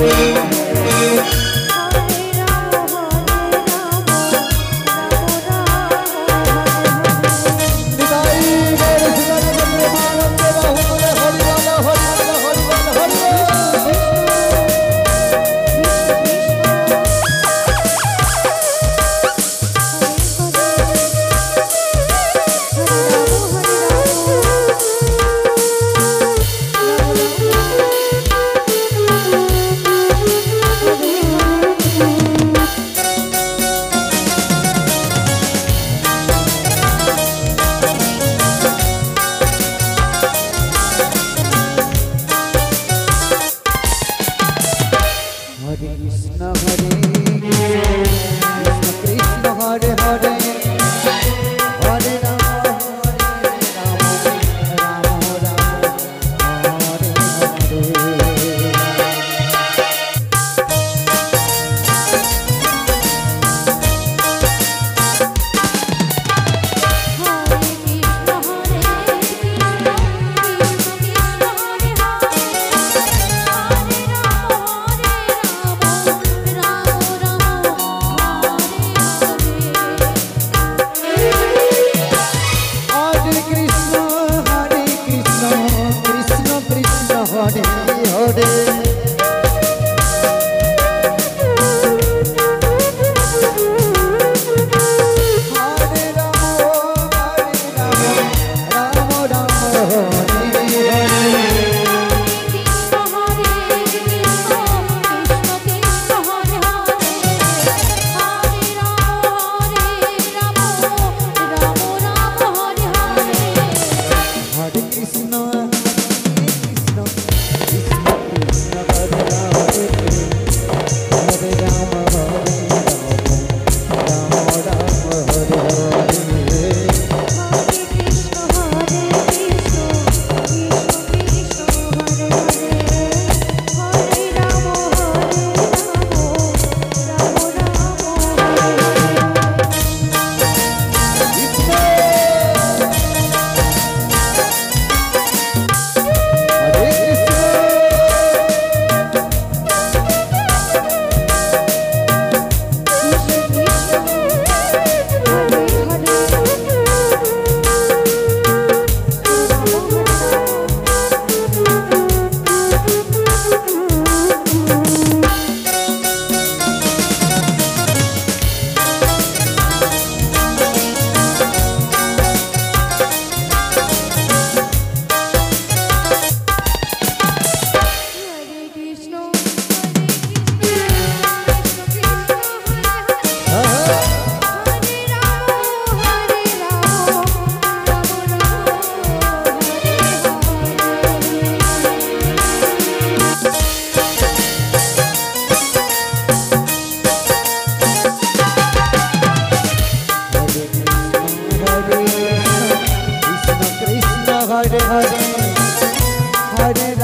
away. Hare